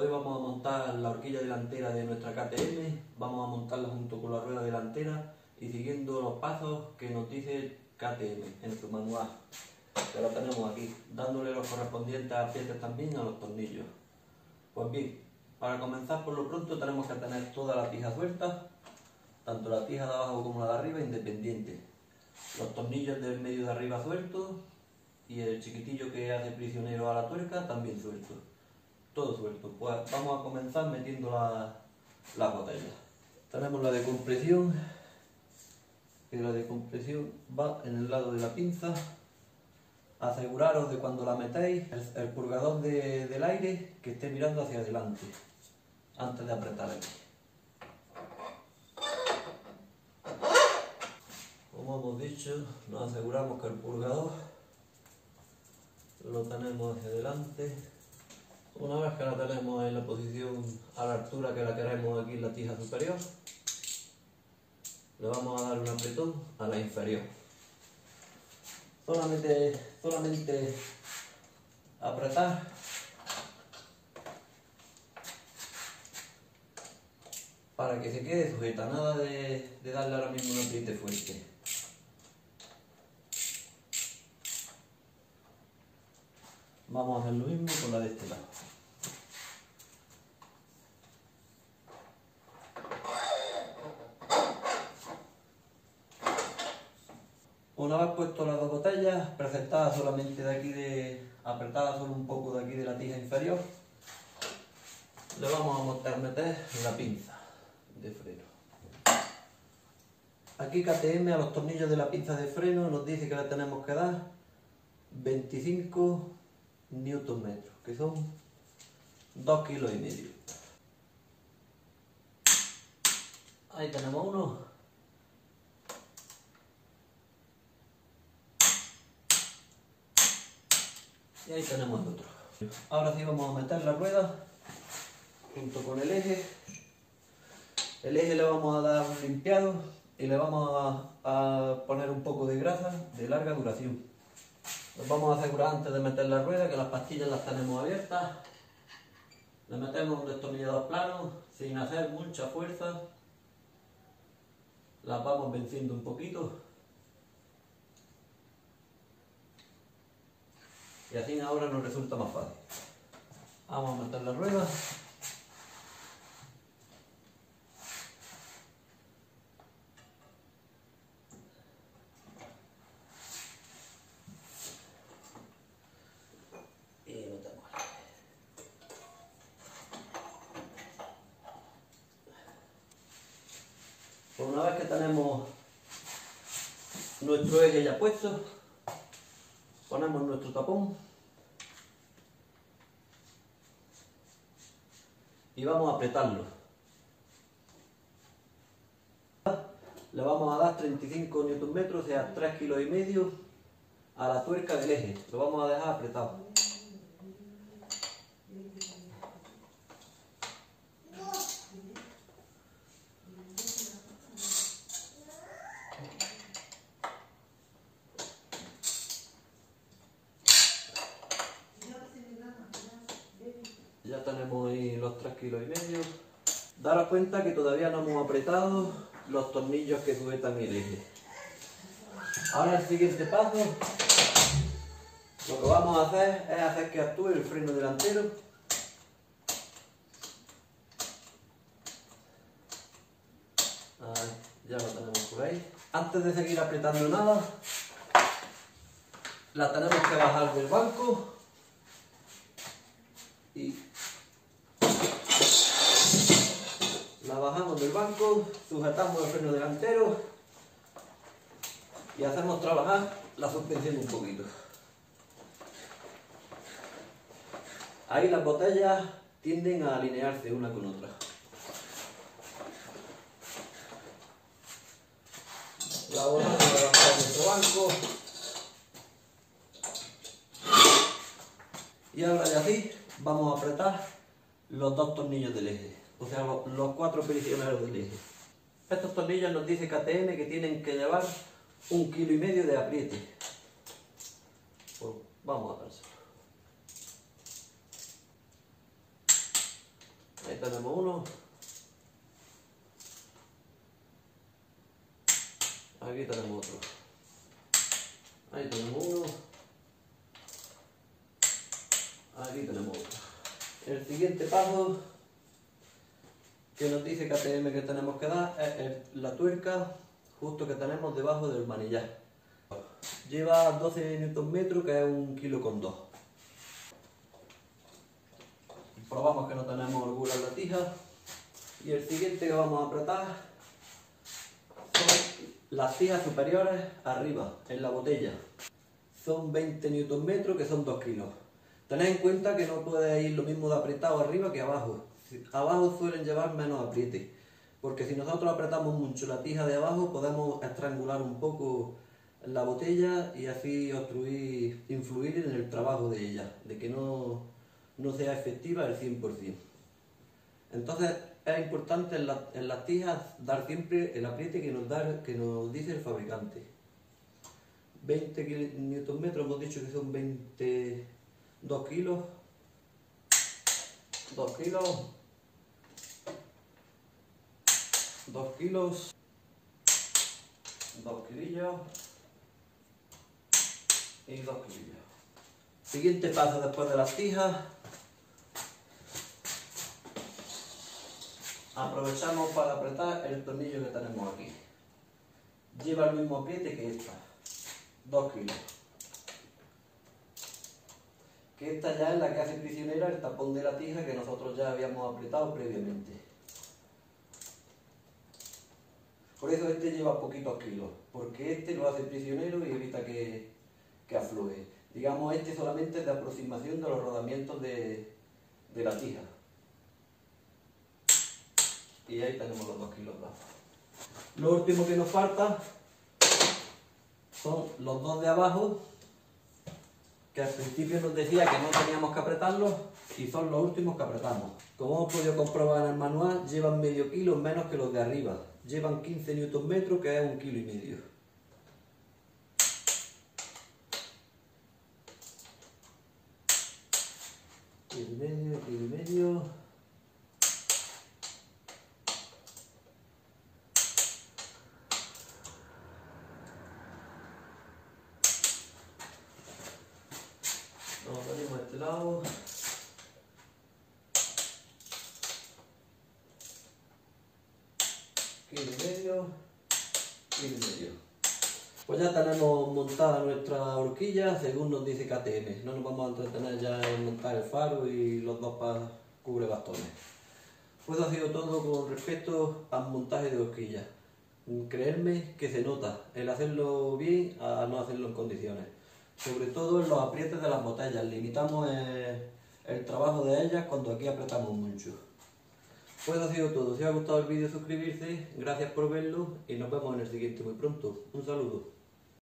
Hoy vamos a montar la horquilla delantera de nuestra KTM, vamos a montarla junto con la rueda delantera y siguiendo los pasos que nos dice KTM en su manual. Que lo tenemos aquí, dándole los correspondientes aprietes también a los tornillos. Pues bien, para comenzar por lo pronto tenemos que tener toda la tija suelta, tanto la tija de abajo como la de arriba independiente. Los tornillos del medio de arriba sueltos y el chiquitillo que hace prisionero a la tuerca también suelto. Todo suelto. Pues vamos a comenzar metiendo la, la botella. Tenemos la de compresión, y la de compresión va en el lado de la pinza. Aseguraros de cuando la metéis, el, purgador del aire que esté mirando hacia adelante, antes de apretar aquí. Como hemos dicho, nos aseguramos que el purgador lo tenemos hacia adelante. Una vez que la tenemos en la posición a la altura que la queremos aquí en la tija superior, le vamos a dar un apretón a la inferior. Solamente, solamente apretar para que se quede sujeta, nada de, de darle ahora mismo un apriete fuerte. Vamos a hacer lo mismo con la de este lado. Una vez puesto las dos botellas, presentadas solamente de aquí de. apretadas solo un poco de aquí de la tija inferior, le vamos a meter la pinza de freno. Aquí KTM a los tornillos de la pinza de freno nos dice que le tenemos que dar 25 newton metros, que son 2 kilos y medio. Ahí tenemos uno. Y ahí tenemos el otro. Ahora sí vamos a meter la rueda junto con el eje. El eje le vamos a dar un limpiado y le vamos a, poner un poco de grasa de larga duración. Nos vamos a asegurar antes de meter la rueda que las pastillas las tenemos abiertas. Le metemos un destornillador plano sin hacer mucha fuerza. Las vamos venciendo un poquito y así ahora nos resulta más fácil. Vamos a meter la rueda. Metemos. Pues una vez que tenemos nuestro eje ya puesto, ponemos nuestro tapón y vamos a apretarlo. Le vamos a dar 35 Nm, o sea 3 kg y medio a la tuerca del eje. Lo vamos a dejar apretado. Ya tenemos ahí los 3 kilos y medio. Daros cuenta que todavía no hemos apretado los tornillos que sujetan el eje. Ahora el siguiente paso, lo que vamos a hacer es hacer que actúe el freno delantero. ya lo tenemos por ahí. Antes de seguir apretando nada, la tenemos que bajar del banco bajamos del banco, sujetamos el freno delantero y hacemos trabajar la suspensión un poquito. Ahí las botellas tienden a alinearse una con otra. La bajamos de nuestro banco. Y ahora ya así vamos a apretar los dos tornillos del eje, o sea, los, cuatro prisioneros del eje. Estos tornillos nos dice KTM que tienen que llevar un kilo y medio de apriete. Pues vamos a dárselo. Ahí tenemos uno. Aquí tenemos otro. Ahí tenemos uno. Aquí tenemos otro. El siguiente paso que nos dice KTM que tenemos que dar es la tuerca justo que tenemos debajo del manillar. Lleva 12 Nm que es un kilo con dos. Probamos que no tenemos holgura en la tija. Y el siguiente que vamos a apretar son las tijas superiores arriba, en la botella. Son 20 Nm que son 2 kilos. Tened en cuenta que no puede ir lo mismo de apretado arriba que abajo. Abajo suelen llevar menos apriete. Porque si nosotros apretamos mucho la tija de abajo podemos estrangular un poco la botella y así obstruir, influir en el trabajo de ella, de que no, no sea efectiva al 100%. Entonces es importante en, las tijas dar siempre el apriete que nos, da, que nos dice el fabricante. 20 Nm, hemos dicho que son 22 kilos. 2 kilos. 2 kilos. 2 kilillos y dos kilillos. Siguiente paso después de las tijas. Aprovechamos para apretar el tornillo que tenemos aquí. Lleva el mismo apriete que esta. 2 kilos. Que esta ya es la que hace prisionera el tapón de la tija que nosotros ya habíamos apretado previamente. Por eso este lleva poquitos kilos, porque este lo hace prisionero y evita que, que afluye. Digamos, este solamente es de aproximación de los rodamientos de, la tija. Y ahí tenemos los dos kilos Lo último que nos falta son los dos de abajo, que al principio nos decía que no teníamos que apretarlos y son los últimos que apretamos. Como hemos podido comprobar en el manual, llevan medio kilo menos que los de arriba. Llevan 15 Nm, que es un kilo y medio. y medio, y medio. Lo ponemos a este lado. Kilo y medio, kilo y Pues ya tenemos montada nuestra horquilla según nos dice KTM. No nos vamos a entretener ya en montar el faro y los dos cubre bastones. Pues ha sido todo con respecto al montaje de horquilla. Creerme que se nota el hacerlo bien a no hacerlo en condiciones. Sobre todo en los aprietes de las botellas. Limitamos el trabajo de ellas cuando aquí apretamos mucho. Pues ha sido todo. Si os ha gustado el vídeo suscribirse, gracias por verlo y nos vemos en el siguiente muy pronto. Un saludo.